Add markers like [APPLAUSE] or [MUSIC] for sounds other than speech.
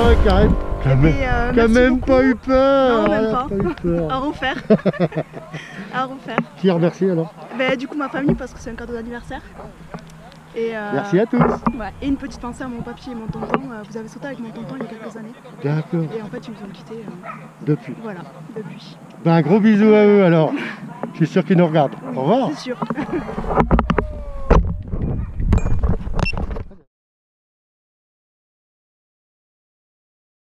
pas, même, euh, pas eu peur Non, même pas. eu peur. [LAUGHS] À refaire. [LAUGHS] à refaire. Qui remercie alors? Bah, du coup, ma famille, parce que c'est un cadeau d'anniversaire. Et, euh, Merci à tous et une petite pensée à mon papy et mon tonton. Euh, vous avez sauté avec mon tonton il y a quelques années. D'accord, Et en fait, ils nous ont quittés. depuis. voilà, depuis. Ben, un gros bisou à eux alors. Je suis sûr qu'ils nous regardent. Au revoir C'est sûr. [LAUGHS]